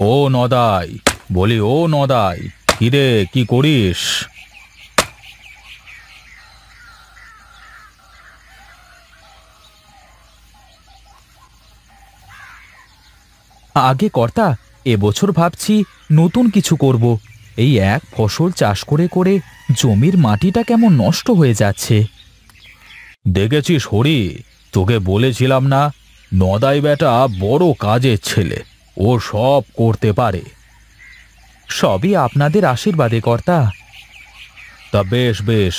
ও নদাই, বলি, ও নদাই, কিরে, কি করিস? আগে কর্তা এবছর ভাবছি নতুন কিছু করব। এই এক ফসল চাষ করে করে জমির মাটিটা কেমন নষ্ট হয়ে যাচ্ছে। দেখেছিস হরি? তোকে বলেছিলাম না, নদাই বেটা বড় কাজের ছেলে। ও সব করতে পারে। সবই আপনাদের আশীর্বাদে কর্তা। তা বেশ বেশ।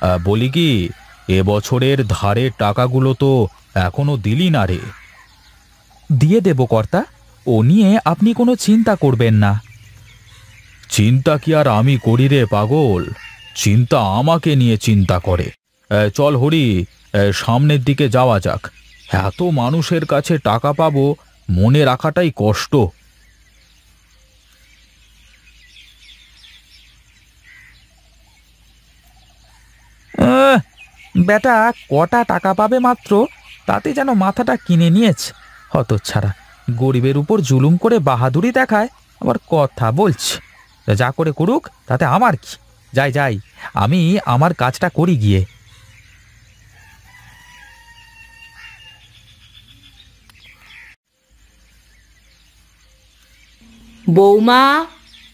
আহ, বলি কি এবছরের ধারের টাকাগুলো তো এখনও দিলি না রে। দিয়ে দেব কর্তা। ও নিয়ে আপনি কোনো চিন্তা করবেন না। চিন্তা কি আর আমি করি রে পাগল? চিন্তা আমাকে নিয়ে চিন্তা করে। চল হরি সামনের দিকে যাওয়া যাক। এত মানুষের কাছে টাকা পাবো মনে রাখাটাই কষ্ট। বেটা, কটা টাকা পাবে মাত্র? তাতে যেন মাথাটা কিনে নিয়েছে। হতচ্ছাড়া, গরিবের উপর জুলুম করে বাহাদুরি দেখায়, আবার কথা বলছে। যা করে করুক, তাতে আমার কি? যাই যাই, আমি আমার কাজটা করি গিয়ে। বৌমা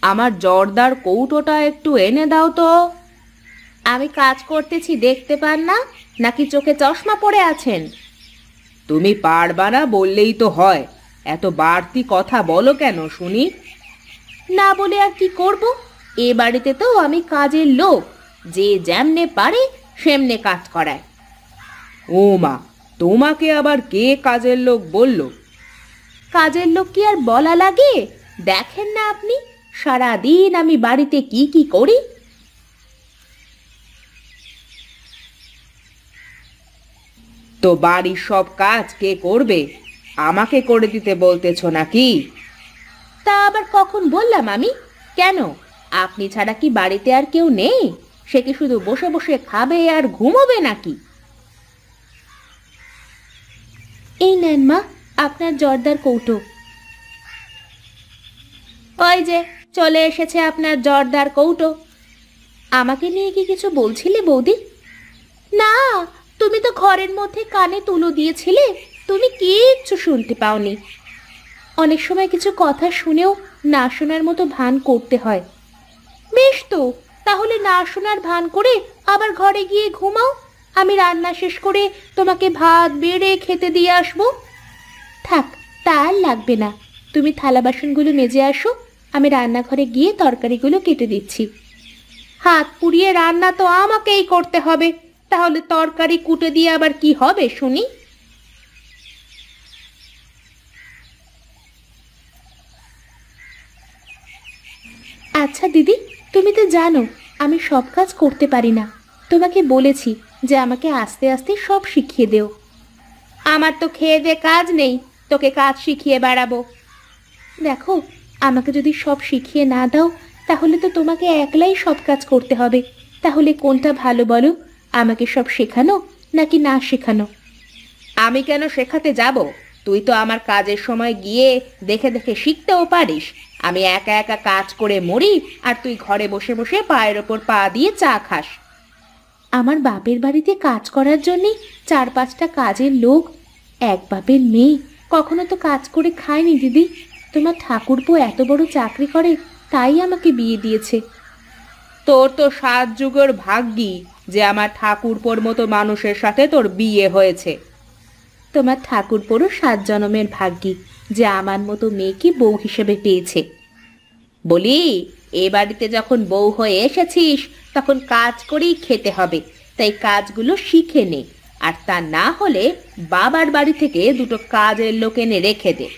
আমার জর্দার কৌটোটা একটু এনে দাও তো। আমি কাজ করতেছি দেখতে পান না? নাকি চোখে চশমা পড়ে আছেন? তুমি পারবা না বললেই তো হয়। এত বাড়তি কথা বলো কেন শুনি? না বলে আর কি করব? এ বাড়িতে তো আমি কাজের লোক। যে যেমনে পারে সেমনে কাজ করায়। ও মা তোমাকে আবার কে কাজের লোক বলল? কাজের লোক কি আর বলা লাগে? দেখেন না আপনি সারা দিন আমি বাড়িতে কি কি করি? তো বাড়ির সব কাজ কে করবে? আমাকে করে দিতে বলতেছ নাকি? তা আবার কখন বললাম আমি? কেন? আপনি ছাড়া কি বাড়িতে আর কেউ নেই? সে কি শুধু বসে বসে খাবে আর ঘুমোবে নাকি? এই নেন মা, আপনার জর্দার কৌটো ওই যে, চলে এসেছে আপনার জর্দার কৌটো। আমাকে নিয়ে কি কিছু বলছিলে বৌদি? না, তুমি তো ঘরের মধ্যে কানে তুলো দিয়েছিলে, তুমি কিচ্ছু শুনতে পাওনি। অনেক সময় কিছু কথা শুনেও না শোনার মতো ভান করতে হয়। বেশ তো, তাহলে না শোনার ভান করে আবার ঘরে গিয়ে ঘুমাও, আমি রান্না শেষ করে তোমাকে ভাত, বেড়ে, খেতে দিয়ে আসব। থাক, তা আর লাগবে না। তুমি থালা বাসনগুলো মেজে আসো। আমি রান্নাঘরে গিয়ে তরকারিগুলো কেটে দিচ্ছি। হাত পুড়িয়ে রান্না তো আমাকেই করতে হবে। তাহলে তরকারি কুটে দিয়ে আবার কি হবে, শুনি? আচ্ছা দিদি, তুমি তো জানো, আমি সব কাজ করতে পারি না। তোমাকে বলেছি যে আমাকে আস্তে আস্তে সব শিখিয়ে দেও। আমার তো খেয়ে দে কাজ নেই, তোকে কাজ শিখিয়ে বেড়াবো। দেখো আমাকে যদি সব শিখিয়ে না দাও তাহলে তো তোমাকে একলাই সব কাজ করতে হবে। তাহলে কোনটা ভালো বলো? আমাকে সব শেখানো নাকি না শেখানো? আমি কেন শেখাতে যাব? তুই তো আমার কাজের সময় গিয়ে দেখে দেখে শিখতেও পারিস। আমি একা একা কাজ করে মরি আর তুই ঘরে বসে বসে পায়ের ওপর পা দিয়ে চা খাস। আমার বাপের বাড়িতে কাজ করার জন্যে চার পাঁচটা কাজের লোক এক বাপের মেয়ে কখনো তো কাজ করে খায়নি দিদি। তোমার ঠাকুরপো এত বড় চাকরি করে তাই আমাকে বিয়ে দিয়েছে। তোর তো সাত যুগের ভাগ্যি যে আমার ঠাকুরপোর মতো মানুষের সাথে তোর বিয়ে হয়েছে। তোমার ঠাকুরপোরও সাত জনমের ভাগ্যি যে আমার মতো মেয়েকে বউ হিসেবে পেয়েছে। বলি এ বাড়িতে যখন বউ হয়ে এসেছিস তখন কাজ করেই খেতে হবে তাই কাজগুলো শিখে নে আর তা না হলে বাবার বাড়ি থেকে দুটো কাজের লোক এনে রেখে দে।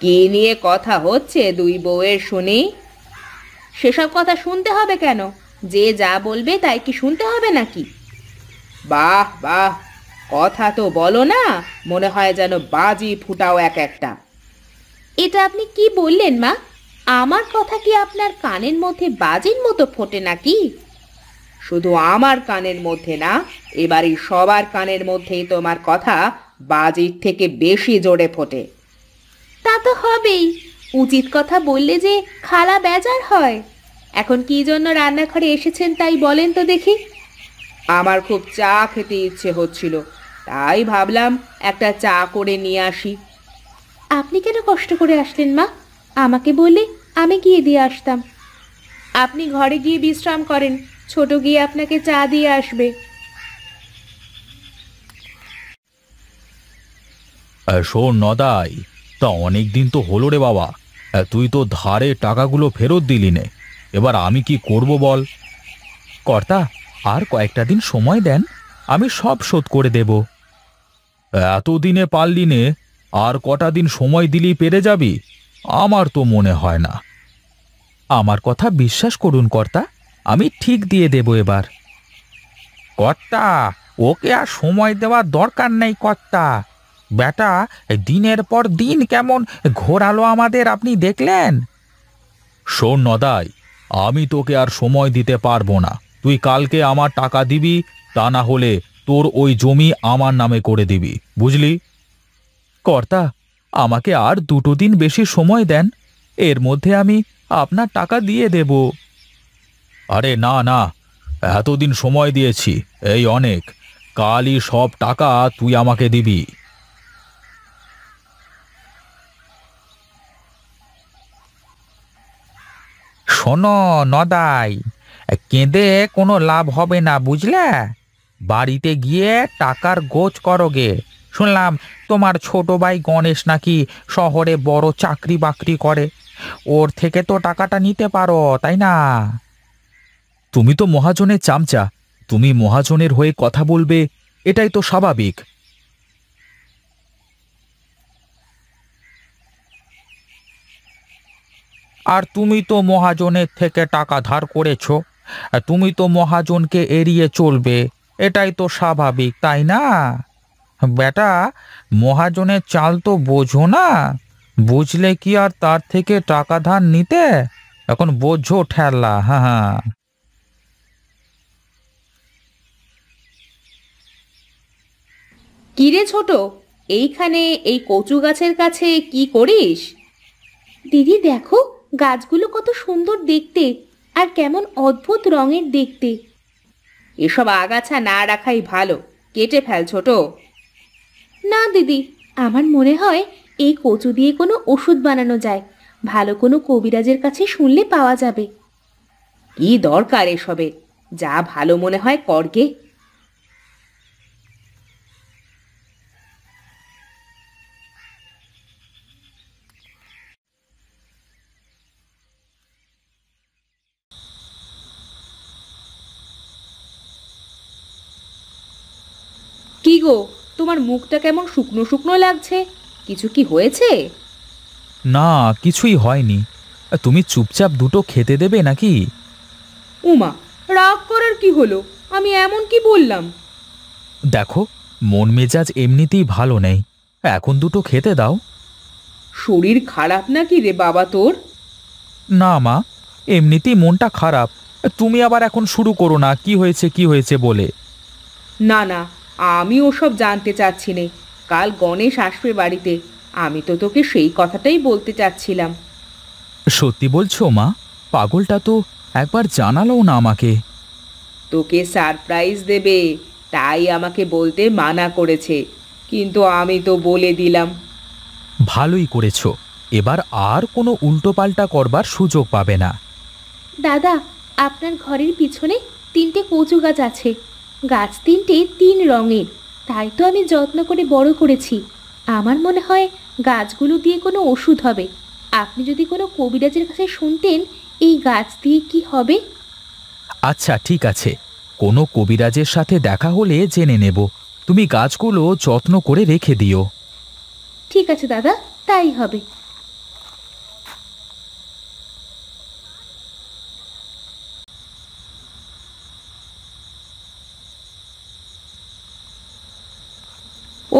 কি নিয়ে কথা হচ্ছে দুই বউয়ের শুনি? সেসব কথা শুনতে হবে কেন? যে যা বলবে তাই কি শুনতে হবে নাকি? বাহ বাহ, কথা তো বলো না, মনে হয় যেন বাজি ফুটাও এক একটা। এটা আপনি কি বললেন, মা? আমার কথা কি আপনার কানের মধ্যে বাজির মতো ফোটে নাকি? শুধু আমার কানের মধ্যে না, এবারই সবার কানের মধ্যেই তোমার কথা বাজির থেকে বেশি জোরে ফোটে। তা তো হবেই। উচিত কথা বললে যে খালা বেজার হয়। এখন কি জন্য রান্নাঘরে এসেছেন তাই বলেন তো দেখি। আমার খুব চা খেতে ইচ্ছে হচ্ছিল তাই ভাবলাম একটা চা করে নিয়ে আসি। আপনি কেন কষ্ট করে আসলেন মা? আমাকে বললে আমি গিয়ে দিয়ে আসতাম। আপনি ঘরে গিয়ে বিশ্রাম করেন ছোট গিয়ে আপনাকে চা দিয়ে আসবে। শোন নদাই তা অনেক দিন তো হলো রে বাবা। তুই তো ধারে টাকাগুলো ফেরত দিলি নে। এবার আমি কি করব বল? কর্তা, আর কয়েকটা দিন সময় দেন, আমি সব শোধ করে দেব। এতদিনে পারলি নে, আর কটা দিন সময় দিলেই পেরে যাবি? আমার তো মনে হয় না। আমার কথা বিশ্বাস করুন কর্তা, আমি ঠিক দিয়ে দেব এবার। কর্তা, ওকে আর সময় দেওয়ার দরকার নেই কর্তা। বেটা, দিনের পর দিন কেমন ঘোরালো আমাদের, আপনি দেখলেন? শোন নদাই, আমি তোকে আর সময় দিতে পারব না। তুই কালকে আমার টাকা দিবি, তা না হলে তোর ওই জমি আমার নামে করে দিবি, বুঝলি? কর্তা, আমাকে আর দুটো দিন বেশি সময় দেন, এর মধ্যে আমি আপনার টাকা দিয়ে দেব। আরে না না, এতদিন সময় দিয়েছি, এই অনেক, কালই সব টাকা তুই আমাকে দিবি। শোনো নদাই, কেঁদে কোনো লাভ হবে না, বুঝলে? বাড়িতে গিয়ে টাকার গোছ করো গে। শুনলাম তোমার ছোট ভাই গণেশ নাকি শহরে বড় চাকরি বাকরি করে। ওর থেকে তো টাকাটা নিতে পারো, তাই না? তুমি তো মহাজনের চামচা। তুমি মহাজনের হয়ে কথা বলবে, এটাই তো স্বাভাবিক। আর তুমি তো মহাজনের থেকে টাকা ধার করেছ তুমি তো মহাজনকে এড়িয়ে চলবে এটাই তো স্বাভাবিক তাই না? বেটা মহাজনের চাল তো বোঝো না বুঝলে কি আর তার থেকে টাকা ধার নিতে? এখন বোঝো ঠেলা হ্যাঁ হ্যাঁ। কিরে ছোট এইখানে এই কচু গাছের কাছে কি করিস? দিদি দেখো গাছগুলো কত সুন্দর দেখতে আর কেমন অদ্ভুত রঙের দেখতে। এসব আগাছা না রাখাই ভালো। কেটে ফেল ছোট। না, দিদি, আমার মনে হয় এই কচু দিয়ে কোনো ওষুধ বানানো যায়। ভালো কোনো কবিরাজের কাছে শুনলে পাওয়া যাবে। কি দরকার এসবের? যা ভালো মনে হয় করগে কি গো তোমার মুখটা কেমন শুকনো শুকনো লাগছে? কিছু কি হয়েছে? না কিছুই হয়নি। তুমি চুপচাপ দুটো খেতে দেবে নাকি? উমা রাগ করার কি হলো? আমি এমন কি বললাম? দেখো মন মেজাজ এমনিতেই ভালো নেই। এখন দুটো খেতে দাও। শরীর খারাপ নাকি রে বাবা তোর? না মা এমনিতেই মনটা খারাপ। তুমি আবার এখন শুরু করো না কি হয়েছে কি হয়েছে বলে। না না আমি ওসব জানতে চাচ্ছি নে। কাল গণেশ আসবে বাড়িতে। আমি তো তোকে সেই কথাটাই বলতে চাচ্ছিলাম। সত্যি বলছো মা? পাগলটা তো একবার জানালো না আমাকে। তোকে সারপ্রাইজ দেবে তাই আমাকে বলতে মানা করেছে। কিন্তু আমি তো বলে দিলাম। ভালোই করেছ। এবার আর কোনো উল্টোপাল্টা করবার সুযোগ পাবে না। দাদা আপনার ঘরের পিছনে তিনটে কচু গাছ আছে। গাছ তিনটে তিন রঙের। তাই তো আমি যত্ন করে বড় করেছি। আমার মনে হয় গাছগুলো দিয়ে কোনো ওষুধ হবে। আপনি যদি কোনো কবিরাজের কাছে শুনতেন এই গাছ দিয়ে কি হবে? আচ্ছা ঠিক আছে। কোনো কবিরাজের সাথে দেখা হলে জেনে নেব। তুমি গাছগুলো যত্ন করে রেখে দিও। ঠিক আছে দাদা তাই হবে।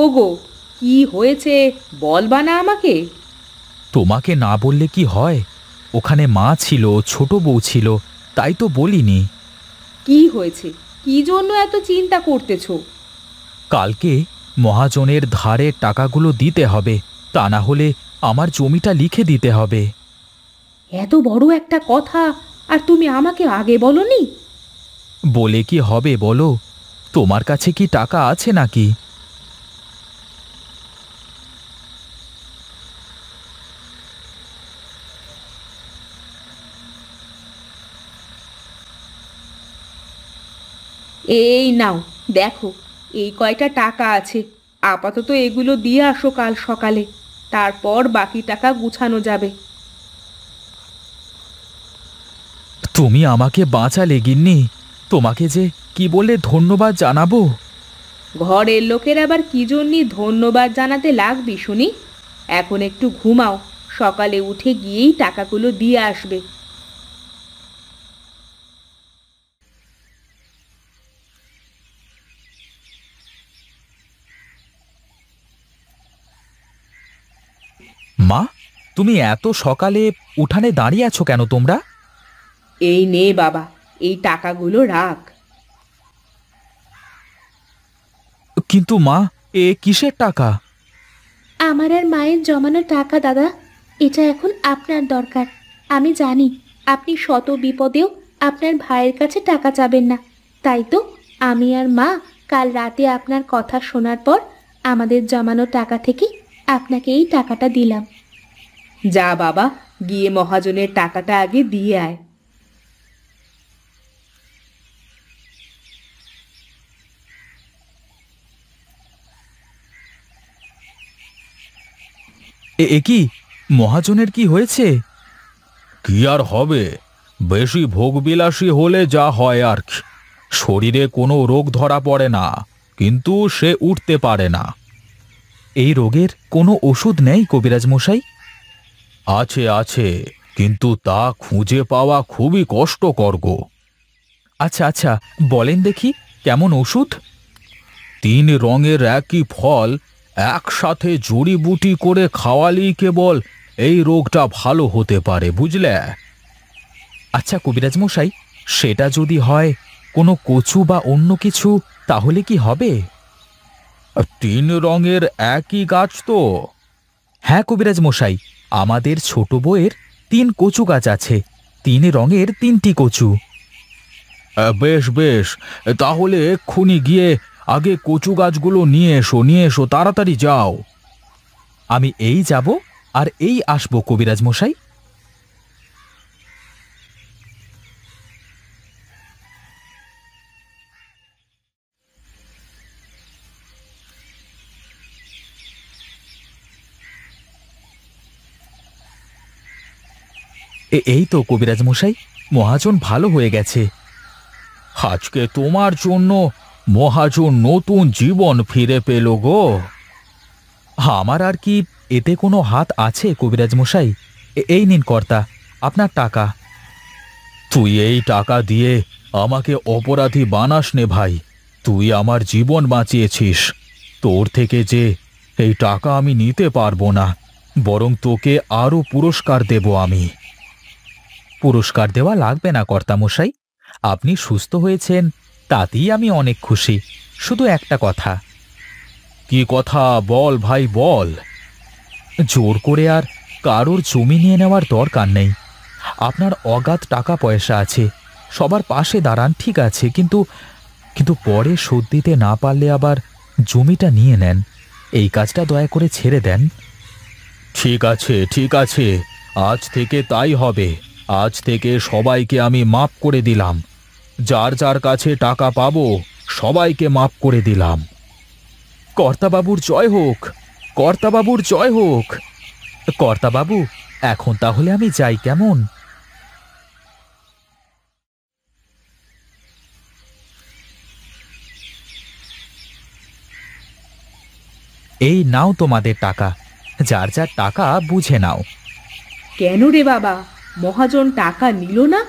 ওগো কি হয়েছে? বলবা না আমাকে। তোমাকে না বললে কি হয়? ওখানে মা ছিল ছোট বউ ছিল তাই তো বলিনি। কি হয়েছে? কি জন্য এত চিন্তা করতেছো? কালকে মহাজনের ধারের টাকাগুলো দিতে হবে তা না হলে আমার জমিটা লিখে দিতে হবে। এত বড় একটা কথা আর তুমি আমাকে আগে বলনি? বলে কি হবে বলো? তোমার কাছে কি টাকা আছে নাকি? এই নাও দেখো এই কয়টা টাকা আছে। আপাতত এগুলো দিয়ে আসো কাল সকালে তারপর বাকি টাকা গুছানো যাবে। তুমি আমাকে বাঁচালে গিন্নি। তোমাকে যে কি বলে ধন্যবাদ জানাব? ঘরের লোকের আবার কি জন্যই ধন্যবাদ জানাতে লাগবি শুনি? এখন একটু ঘুমাও সকালে উঠে গিয়েই টাকাগুলো দিয়ে আসবে মা তুমি এত সকালে উঠানে দাঁড়িয়ে আছো কেন তোমরা? এই নে বাবা এই টাকাগুলো রাখ। কিন্তু মা এ কিসের টাকা? আমার আর মায়ের জমানো টাকা দাদা এটা এখন আপনার দরকার। আমি জানি আপনি শত বিপদেও আপনার ভাইয়ের কাছে টাকা চাবেন না। তাই তো আমি আর মা কাল রাতে আপনার কথা শোনার পর আমাদের জমানো টাকা থেকে আপনাকে এই টাকাটা দিলাম। যা বাবা গিয়ে মহাজনের টাকাটা আগে দিয়ে আয়। এ এ কি? মহাজনের কি হয়েছে? কি আর হবে? বেশি ভোগবিলাসী হলে যা হয় আর কি। শরীরে কোনো রোগ ধরা পড়ে না কিন্তু সে উঠতে পারে না। এই রোগের কোনো ওষুধ নেই কবিরাজ মশাই? আছে আছে কিন্তু তা খুঁজে পাওয়া খুবই কষ্টকর গো। আচ্ছা আচ্ছা বলেন দেখি কেমন ওষুধ? তিন রঙের একই ফল একসাথে জড়িবুটি করে খাওয়ালেই কেবল এই রোগটা ভালো হতে পারে বুঝলে? আচ্ছা কবিরাজ মশাই সেটা যদি হয় কোনো কচু বা অন্য কিছু তাহলে কি হবে? তিন রঙের একই গাছ তো? হ্যাঁ কবিরাজ মশাই আমাদের ছোট বউয়ের তিন কচু গাছ আছে। তিন রঙের তিনটি কচু। বেশ বেশ। তাহলে এক্ষুনি গিয়ে আগে কচু গাছগুলো নিয়ে এসো নিয়ে এসো তাড়াতাড়ি যাও। আমি এই যাব আর এই আসব কবিরাজ মশাই। এ- এই তো কবিরাজ মশাই, মহাজন ভালো হয়ে গেছে। আজকে তোমার জন্য মহাজন নতুন জীবন ফিরে পেল গো। আমার আর কি এতে কোনো হাত আছে কবিরাজ মশাই? এ- এই নিন কর্তা, আপনার টাকা। তুই এই টাকা দিয়ে আমাকে অপরাধী বানাস নে ভাই, তুই আমার জীবন বাঁচিয়েছিস। তোর থেকে যে এই টাকা আমি নিতে পারব না, বরং তোকে আরও পুরস্কার দেব আমি। পুরস্কার দেওয়া লাগবে না কর্তামশাই। আপনি সুস্থ হয়েছেন তাতেই আমি অনেক খুশি। শুধু একটা কথা। কি কথা? বল ভাই বল। জোর করে আর কারোর জমি নিয়ে নেওয়ার দরকার নেই। আপনার অগাধ টাকা পয়সা আছে। সবার পাশে দাঁড়ান ঠিক আছে কিন্তু কিন্তু পরে শোধ দিতে না পারলে আবার জমিটা নিয়ে নেন। এই কাজটা দয়া করে ছেড়ে দেন। ঠিক আছে ঠিক আছে। আজ থেকে তাই হবে। আজ থেকে সবাইকে আমি মাপ করে দিলাম। যার যার কাছে টাকা পাবো, সবাইকে মাপ করে দিলাম। কর্তাবাবুর জয় হোক, কর্তাবাবুর জয় হোক। কর্তাবাবু, এখন তাহলে আমি যাই কেমন? এই নাও তোমাদের টাকা, যার যার টাকা বুঝে নাও। কেন রে বাবা? মহাজন টাকা নিল না?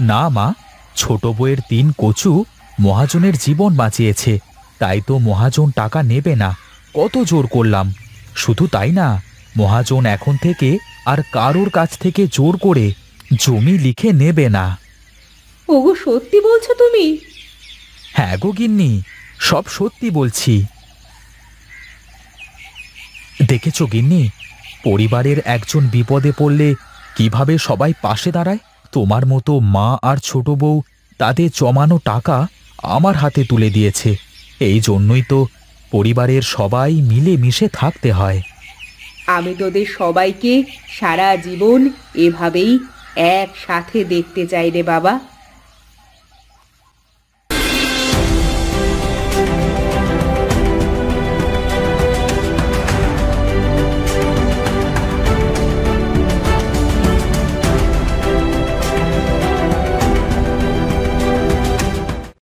না মা ছোট বউয়ের তিন কচু মহাজনের জীবন বাঁচিয়েছে তাই তো মহাজন টাকা নেবে না। কত জোর করলাম। শুধু তাই না মহাজন এখন থেকে আর কারোর কাছ থেকে জোর করে জমি লিখে নেবে না। ওগো সত্যি বলছো তুমি? হ্যাঁ গো গিন্নি সব সত্যি বলছি। দেখেছ গিন্নি পরিবারের একজন বিপদে পড়লে কীভাবে সবাই পাশে দাঁড়ায়? তোমার মতো মা আর ছোট বউ তাদের জমানো টাকা আমার হাতে তুলে দিয়েছে। এই জন্যই তো পরিবারের সবাই মিলে মিশে থাকতে হয়। আমি তোদের সবাইকে সারা জীবন এভাবেই একসাথে দেখতে চাই রে বাবা।